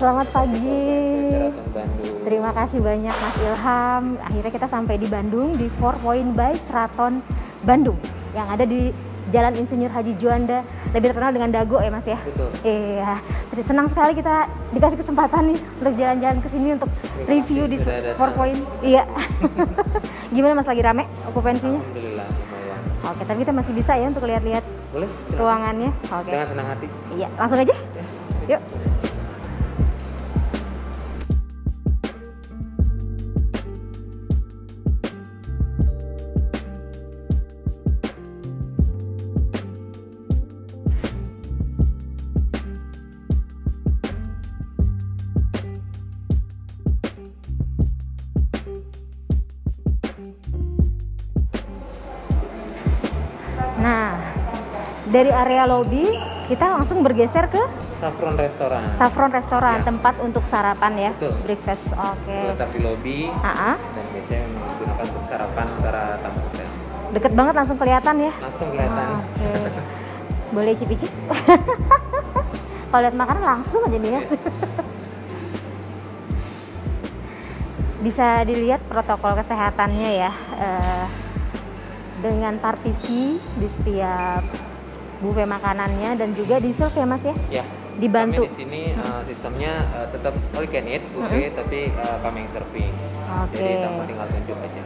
selamat pagi. Terima kasih banyak Mas Ilham. Akhirnya kita sampai di Bandung di Four Point by Seraton Bandung yang ada di Jalan Insinyur Haji Juanda, lebih terkenal dengan Dago ya Mas ya. Betul. Iya, jadi senang sekali kita dikasih kesempatan nih untuk jalan-jalan ke sini untuk Terima review di. Four Point. Iya. Gimana Mas lagi rame okupansinya? Alhamdulillah lumayan. Oke, tapi kita masih bisa ya untuk lihat-lihat Boleh? silakan. ruangannya. Oke. Dengan senang hati. Iya, langsung aja. Ya. Yuk. Dari area lobby kita langsung bergeser ke Saffron Restoran. Saffron Restoran, Ya. tempat untuk sarapan ya, Betul. breakfast. Oke. Terletak di lobi Ah, ah. dan biasanya menggunakan untuk sarapan para tamu hotel. deket banget langsung kelihatan ya. Langsung kelihatan. Oke. Boleh icip-icip? Kalau lihat makanan langsung aja nih ya. Bisa dilihat protokol kesehatannya ya. eh, dengan partisi di setiap buffet makanannya dan juga di serve ya Mas ya. Ya. Dibantu. Kami di sini uh, sistemnya uh, tetap all you can eat buffet tapi uh, kami yang serving. Oke. Jadi tamu tinggal tunjuk aja.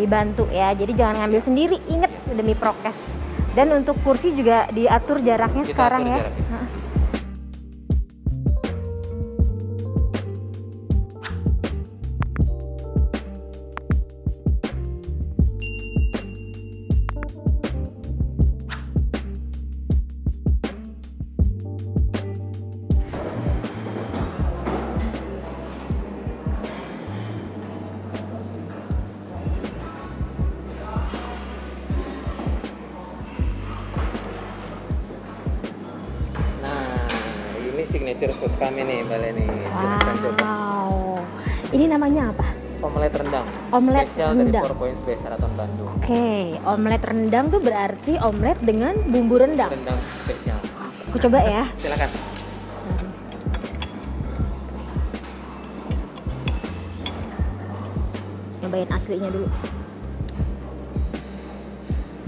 dibantu ya. Jadi jangan ngambil sendiri, inget demi prokes. Dan untuk kursi juga diatur jaraknya Kita sekarang atur ya. jaraknya. Signature food kami nih, Mbak Leni. Wow. Ini namanya apa? Omelet rendang. Omelet Spesial rendang. dari Four Points Base Seraton Bandung. Oke, omelet rendang tuh berarti omelet dengan bumbu rendang. Rendang spesial. Aku coba ya. Silakan. Nyobain aslinya dulu.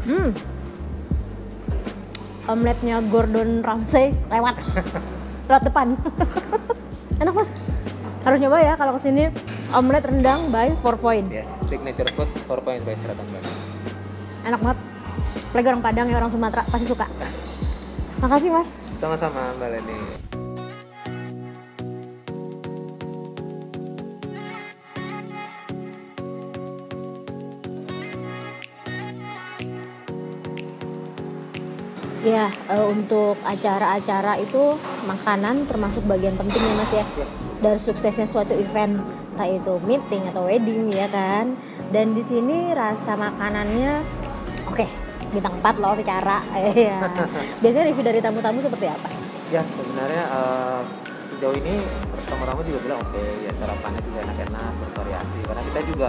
Hmm. Omeletnya Gordon Ramsay lewat. lewat depan. Enak mas. Harus nyoba ya kalau ke sini omelet rendang by Four Point. Yes, signature food Four Points Base Seraton Bandung. Enak banget. Apalagi orang Padang ya orang Sumatera pasti suka. Makasih mas. Sama-sama Mbak Leni. Ya, eh, untuk acara-acara itu makanan termasuk bagian penting ya Mas ya. Yes. Dari suksesnya suatu event, entah itu meeting atau wedding ya kan. Dan di sini rasa makanannya oke, bintang 4 loh secara. Iya. Biasanya review dari tamu-tamu seperti apa? Ya, sebenarnya eh, sejauh ini tamu-tamu juga bilang oke, ya sarapannya juga enak-enak, bervariasi. Karena kita juga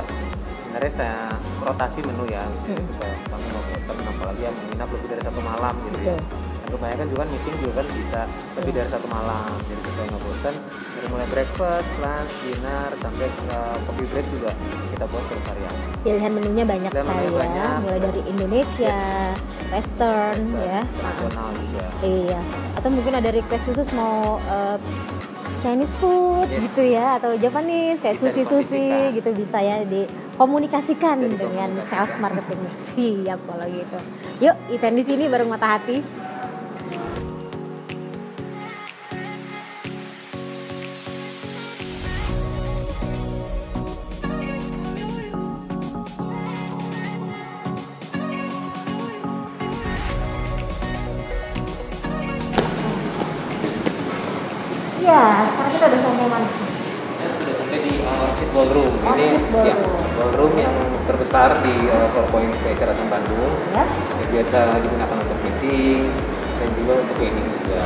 sebenarnya saya rotasi menu ya, gitu, Hmm. supaya kami nggak bosan, apalagi yang menginap lebih dari satu malam gitu ya. Betul. Dan kebanyakan juga kan meeting juga kan bisa lebih dari satu malam, jadi supaya nggak bosan. Dari mulai breakfast, lunch, dinner, sampai ke coffee break juga kita buat bervariasi. Pilihan menunya banyak Dan sekali menunya ya. banyak. Mulai dari Indonesia, Western ya. Internasional juga. Iya. Atau mungkin ada request khusus mau eh, Chinese food Yes. gitu ya atau Japanese kayak Bisa sushi sushi dimodifikasikan. gitu bisa ya dikomunikasikan dengan sales marketing. Siap kalau gitu. Yuk, event di sini bareng Mata Hati. Ya, sekarang kita udah sampai mana? Ya, sudah sampai di uh, Orchid Ballroom. Ini Orchid Ballroom. ya, ballroom yang terbesar di uh, Four Point Sheraton Bandung. Ya. Yang biasa digunakan untuk meeting dan juga untuk wedding juga.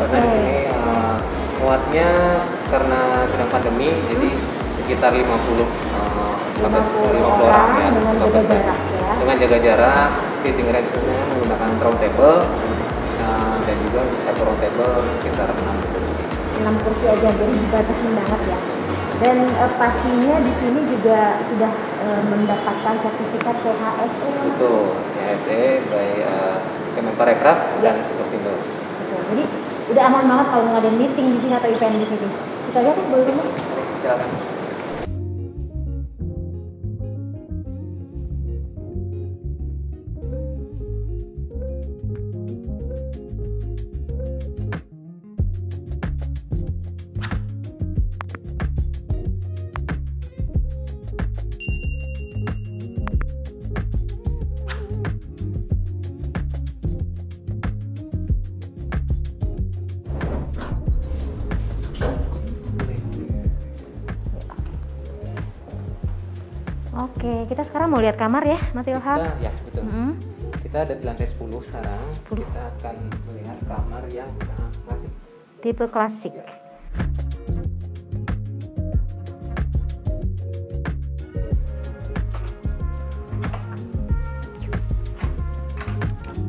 Karena di Oke. sini uh, muatnya karena sedang pandemi, jadi sekitar 50 uh, 50 50 orang ya, dengan jaga 15 jarak ya. Dengan jaga jarak, sitting arrangement menggunakan round table uh, dan juga satu round table sekitar 6 6 kursi aja jadi dibatasin banget ya dan uh, pastinya di sini juga sudah uh, mendapatkan sertifikat CHSE ya? Itu CHSE by uh, Kemenparekraf Ya. dan. Betul. jadi udah aman banget kalau ngadain meeting di sini atau event di sini kita lihat ya boleh Mas? Silakan. Oke, kita sekarang mau lihat kamar ya, Mas Ilham. Kita, ya betul. Mm-mm. Kita ada di lantai 10 sekarang. 10. Kita akan melihat kamar yang klasik. Tipe klasik.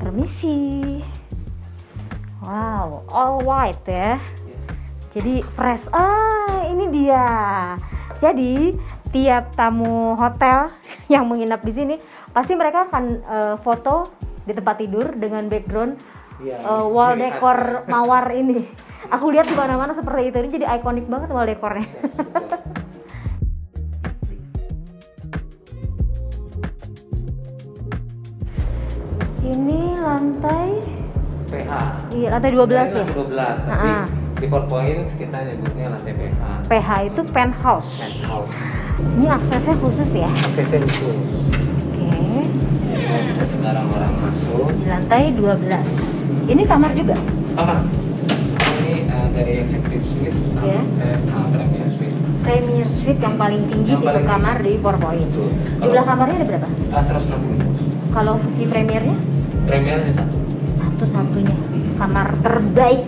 Permisi. Wow, all white ya. Yes. Jadi fresh. Ah, ini dia. Jadi tiap tamu hotel yang menginap di sini pasti mereka akan eh, foto di tempat tidur dengan background Iya, eh, ini wall ciri khas. decor mawar ini. Aku lihat di mana-mana seperti itu. Ini jadi ikonik banget wall dekornya. Yes, betul. Ini lantai PH. iya lantai 12 ya. Lantai 12, tapi Ah. di Four Points kita nyebutnya lantai PH. PH itu penthouse. Penthouse. Ini aksesnya khusus ya. Aksesnya itu. Oke. Jadi bisa sembarang orang masuk. Di lantai 12. Ini kamar juga. Kamar. Ini uh, dari executive suite Iya. sampai uh, premier suite. Premier suite yang paling tinggi Yang tipe paling kamar di Four Point. Betul. Jumlah kamarnya ada berapa? Uh, 160. Kalau si premiernya Premier hanya satu. satu-satunya kamar terbaik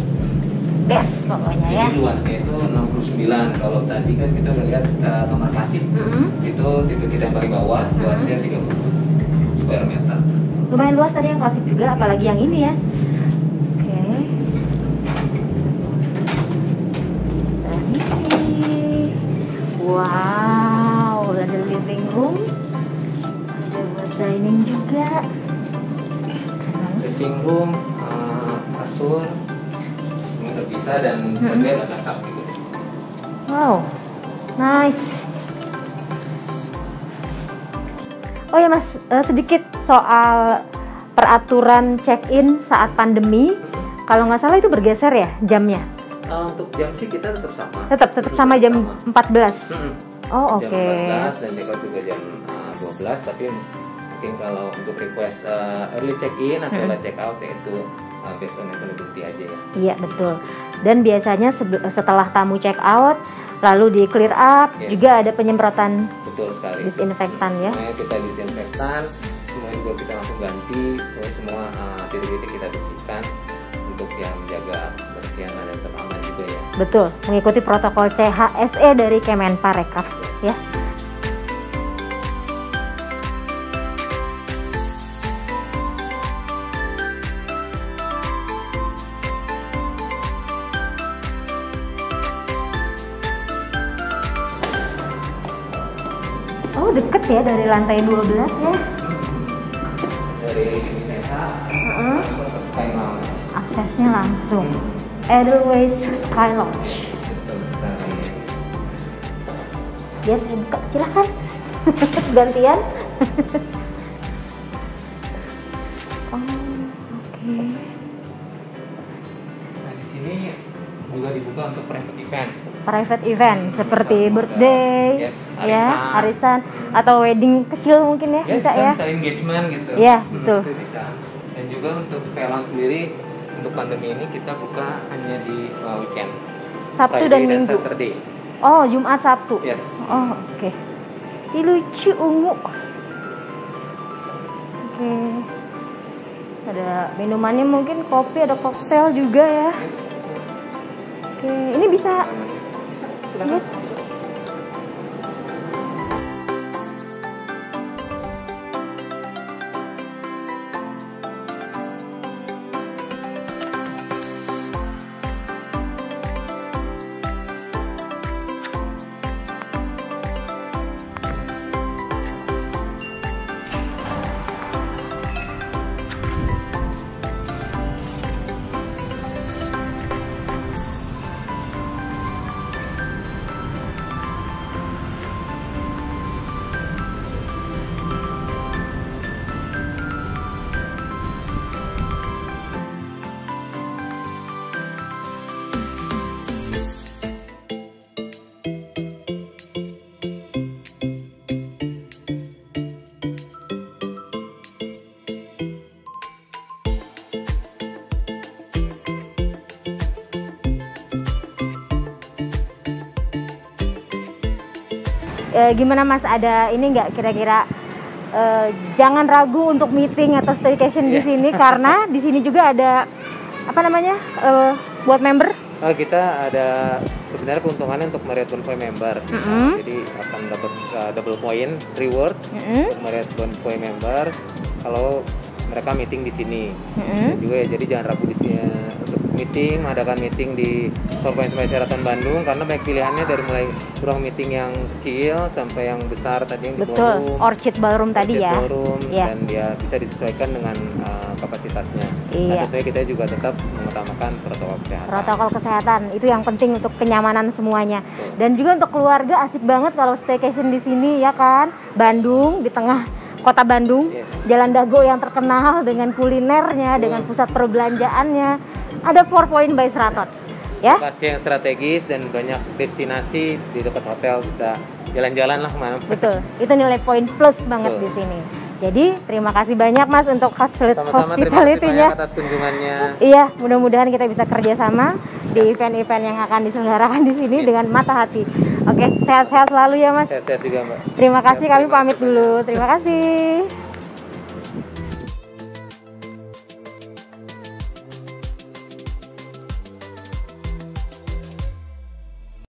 best pokoknya ya. Jadi luasnya itu 69. Kalau tadi kan kita udah lihat uh, kamar klasik. Mm-mm. Itu tipe kita yang paling bawah, luasnya 30 square meter. Lumayan luas tadi yang klasik juga, apalagi yang ini ya. Oke. Permisi. Wow, ada living room. Ada buat dining juga. Living room, uh, kasur, terpisah dan Mm-mm. bed ada juga. Wow, nice. Oh ya mas, eh, sedikit soal peraturan check-in saat pandemi. Kalau nggak salah itu bergeser ya jamnya. Uh, untuk jam sih kita tetap sama. Tetap tetap sama jam 14. Mm-mm. Oh oke. Jam 14 dan check juga jam uh, 12 tapi mungkin kalau untuk request uh, early check in atau Hmm. late check out ya itu uh, based on availability aja ya. Iya betul. Dan biasanya setelah tamu check out, lalu di clear up, Yes. juga ada penyemprotan Betul sekali. disinfektan ya. Semuanya kita disinfektan, semua juga kita langsung ganti, semua uh, titik-titik kita bersihkan untuk yang menjaga kebersihan dan tetap aman juga ya. Betul, mengikuti protokol CHSE dari Kemenparekraf ya. Ya dari lantai 12 ya. Dari langsung ke Sky Lounge. Aksesnya langsung. Edelweiss Sky sekali. Biar saya buka, silahkan Gantian. Oh oke. Nah di sini juga dibuka untuk private event. Private event seperti Bisa, birthday yes, ya arisan. arisan Hmm. atau wedding kecil mungkin ya, bisa ya bisa engagement gitu. Iya, Hmm, betul. Itu bisa. Dan juga untuk Sky Lounge sendiri untuk pandemi ini kita buka hanya di uh, weekend. Sabtu Friday dan Minggu Saturday. Oh Jumat Sabtu Yes. Oh oke Ih lucu ungu Oke Ada minumannya mungkin kopi ada koktail juga ya Oke ini bisa Bisa. lihat eh, gimana Mas ada ini nggak kira-kira eh, jangan ragu untuk meeting atau staycation di Iya. sini karena di sini juga ada apa namanya eh, buat member. Oh, kita ada sebenarnya keuntungannya untuk Marriott Bonvoy member. Mm-mm. Jadi akan dapat uh, double point rewards Mm-mm, untuk Marriott Bonvoy member kalau mereka meeting di sini. mm-mm. Dan juga ya jadi jangan ragu di sini meeting mengadakan meeting di Points by Sheraton Bandung karena banyak pilihannya dari mulai ruang meeting yang kecil sampai yang besar tadi yang di Betul. ballroom, Orchid Ballroom tadi Orchid ya. ballroom, Iya. dan dia bisa disesuaikan dengan uh, kapasitasnya. Iya. Nah, tentunya kita juga tetap mengutamakan protokol kesehatan. Protokol kesehatan itu yang penting untuk kenyamanan semuanya. Betul. Dan juga untuk keluarga asik banget kalau staycation di sini ya kan. Bandung di tengah kota Bandung, Yes. Jalan Dago yang terkenal dengan kulinernya, dengan pusat perbelanjaannya. Ada Four Point by Seraton. Ya. Lokasi yang strategis dan banyak destinasi di dekat hotel bisa jalan-jalan lah ke mana. Betul. Itu nilai poin plus banget Betul. di sini. Jadi terima kasih banyak Mas untuk hospil- Sama-sama terima kasih hospitality-nya. banyak atas kunjungannya. Iya, mudah-mudahan kita bisa kerjasama di event-event yang akan diselenggarakan di sini dengan mata hati. Oke, sehat-sehat selalu ya Mas. Sehat-sehat juga mbak. Terima kasih, kami Terima pamit dulu. Terima kasih.